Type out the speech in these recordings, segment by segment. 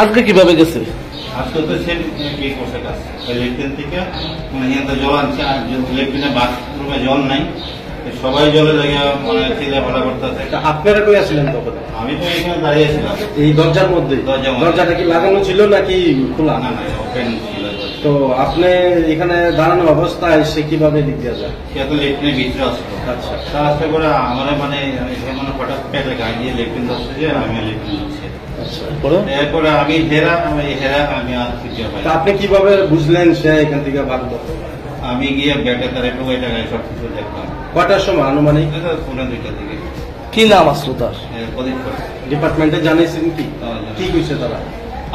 আজকে কীভাবে গেছে? আজকে তো সে কি করছে কাজ ওই লেফটেন থেকে মানে ইয়াতে জল আনছে আর লেফটেনে বাথরুমে জল নাই। তো সবাই জলে মানে চিলে ভাড়া করতেছে তা আপনারা কই আসলেন তখন? আমি তো এখানে দাঁড়িয়েছিলাম এই দরজার মধ্যে? দরজাটা কি লাগানো ছিল নাকি খোলা? না না ওপেন ছিল তো আপনি এখানে দাঁড়ানো অবস্থায় সে কীভাবে দিক দিয়ে যায় সে তো লেফটেনের ভিতরে আসলো। আচ্ছা। তা আসতে করে আমার মানে মানে হঠাৎ পেটে গাড়ি দিয়ে লেফটেন ধরছে যে আমি লেফটেন আচ্ছা। পরে এরপরে আমি হেরা আমি হেরা আমি আর খুঁজে পাই। আপনি কীভাবে বুঝলেন সে এখান থেকে ভাগ ভাগলো আমি গিয়ে ব্যাটে তার একটু ওই টাকায় সব কিছু দেখলাম। কটার সময় আনুমানিক? এটা পুরো দুইটা থেকে কি নাম আসলো তার? প্রদীপ করে ডিপার্টমেন্টে জানিয়েছেন কি? হ্যাঁ। কি কইছে তারা?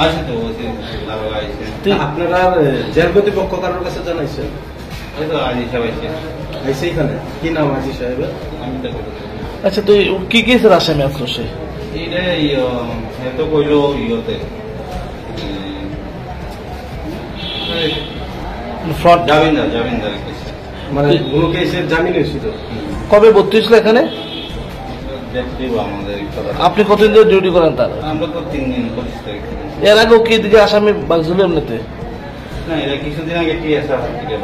আছে তো। আপনারা জেল কর্তৃপক্ষ কারোর কাছে জানাইছেন? ওই তো আজ হিসাব এখানে? কি নাম আজি সাহেবের? আমি আচ্ছা তুই কি কি আসামি আসলো সে? এইটা ইয়ে, তো কইলো ইয়েতে। ফ্রড জামিনদার জামিনদার কেসে। মানে কি- কোনো কেসের জামিন হয়েছিল? কবে ভর্তি হয়েছিল এখানে? আপনি কতদিন ধরে ডিউটি করেন তার? আমরা তো তিন দিন পঁচিশ তারিখ এর আগেও কি দিকে আসামি বাগছিল এমনিতে? না কিছুদিন আগে টিএসআর থেকে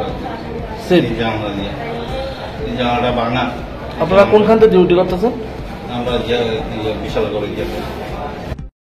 সেট জামলা দিয়ে এই জামাটা বানা আপনারা কোনখান থেকে ডিউটি করতেছেন? আমরা ইয়ে বিশাল করে গিয়ে